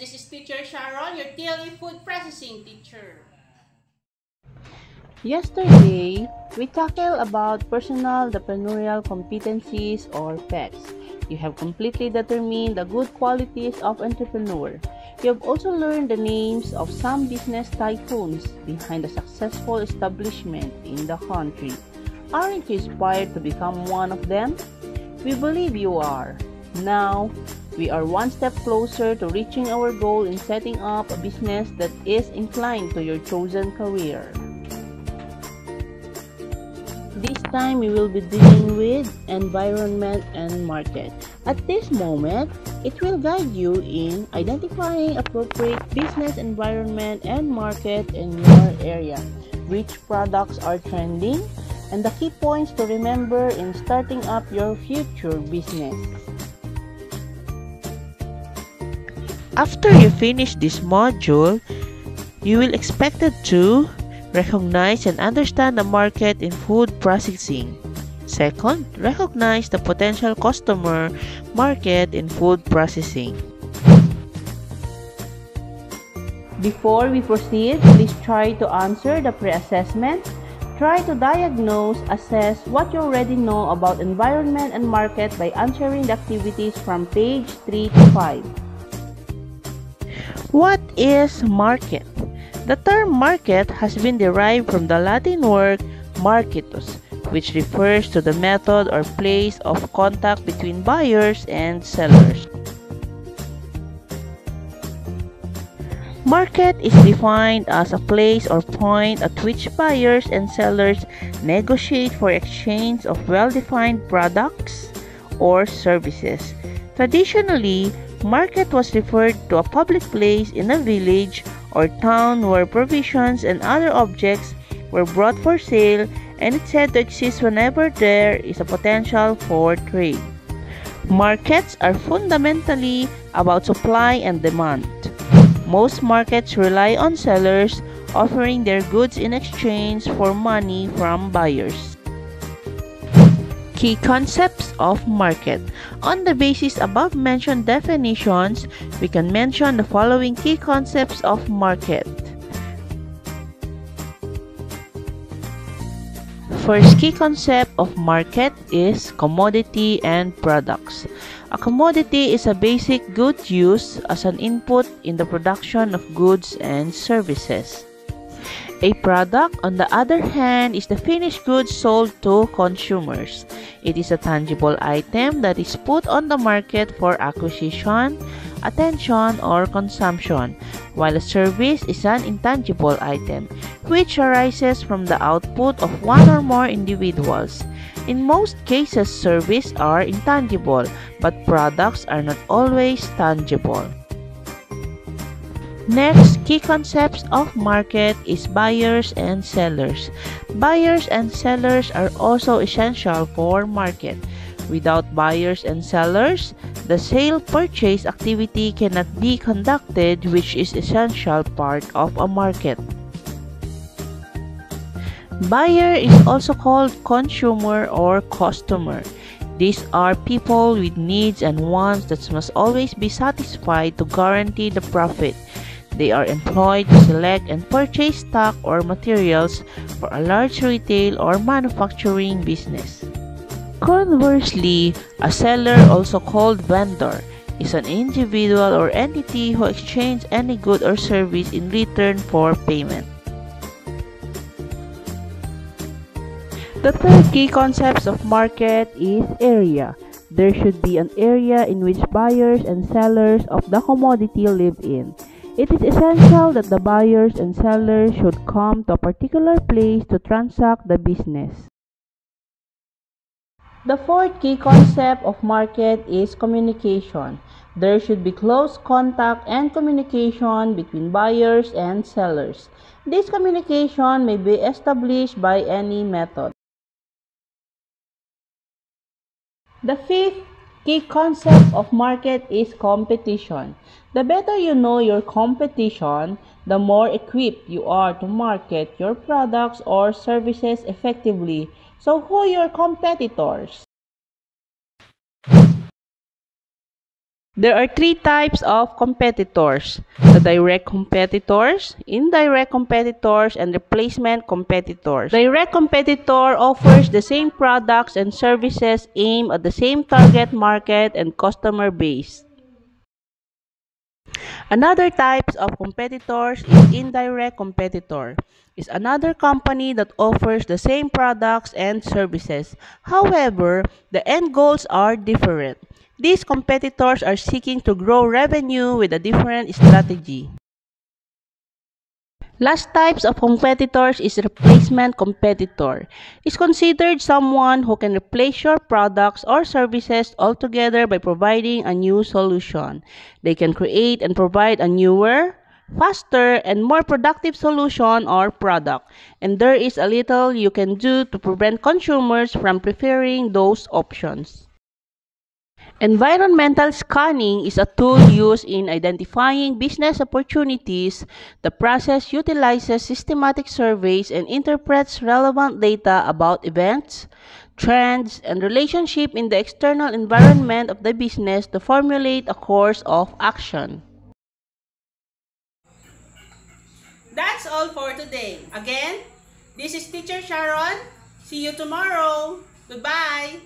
this is teacher Sharon, your TLE food processing teacher. Yesterday, we tackled about personal entrepreneurial competencies or PECs. You have completely determined the good qualities of entrepreneur. You have also learned the names of some business tycoons behind the successful establishment in the country. Aren't you inspired to become one of them? We believe you are. Now, we are one step closer to reaching our goal in setting up a business that is inclined to your chosen career. This time we will be dealing with environment and market. At this moment, it will guide you in identifying appropriate business environment and market in your area, which products are trending, and the key points to remember in starting up your future business. After you finish this module, you will expected to recognize and understand the market in food processing. Second, recognize the potential customer market in food processing. Before we proceed, please try to answer the pre-assessment. Try to diagnose, assess what you already know about environment and market by answering the activities from page 3 to 5. What is market? The term market has been derived from the Latin word marketus, which refers to the method or place of contact between buyers and sellers. Market is defined as a place or point at which buyers and sellers negotiate for exchange of well-defined products or services. Traditionally, market was referred to a public place in a village or town where provisions and other objects were brought for sale and it's said to exist whenever there is a potential for trade. Markets are fundamentally about supply and demand. Most markets rely on sellers offering their goods in exchange for money from buyers. Key concepts of market. On the basis above mentioned definitions, we can mention the following key concepts of market. First key concept of market is commodity and products. A commodity is a basic good used as an input in the production of goods and services. A product, on the other hand, is the finished goods sold to consumers. It is a tangible item that is put on the market for acquisition, attention, or consumption, while a service is an intangible item, which arises from the output of one or more individuals. In most cases, services are intangible, but products are not always tangible. Next, key concepts of market is buyers and sellers. Buyers and sellers are also essential for market. Without buyers and sellers, the sale-purchase activity cannot be conducted which is essential part of a market. Buyer is also called consumer or customer. These are people with needs and wants that must always be satisfied to guarantee the profit. They are employed to select and purchase stock or materials for a large retail or manufacturing business. Conversely, a seller, also called vendor, is an individual or entity who exchanges any good or service in return for payment. The third key concepts of market is area. There should be an area in which buyers and sellers of the commodity live in. It is essential that the buyers and sellers should come to a particular place to transact the business. The fourth key concept of market is communication. There should be close contact and communication between buyers and sellers. This communication may be established by any method. The fifth key concept of market is competition. The better you know your competition, the more equipped you are to market your products or services effectively. So who your competitors? There are three types of competitors the direct competitors, indirect competitors, and replacement competitors. Direct competitor offers the same products and services aimed at the same target market and customer base. Another type of competitors is indirect competitor. Is another company that offers the same products and services. However, the end goals are different. These competitors are seeking to grow revenue with a different strategy. Last types of competitors is replacement competitor. Is considered someone who can replace your products or services altogether by providing a new solution. They can create and provide a newer, faster, and more productive solution or product. And there is a little you can do to prevent consumers from preferring those options. Environmental scanning is a tool used in identifying business opportunities. The process utilizes systematic surveys and interprets relevant data about events, trends, and relationship in the external environment of the business to formulate a course of action. That's all for today. Again, this is Teacher Sharon. See you tomorrow. Goodbye.